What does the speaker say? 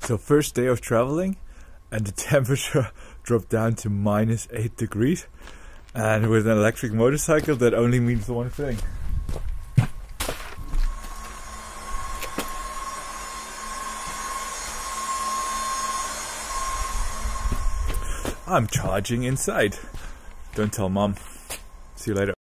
So first day of traveling and the temperature dropped down to minus 8 degrees. And with an electric motorcycle that only means one thing. I'm charging inside. Don't tell mom. See you later.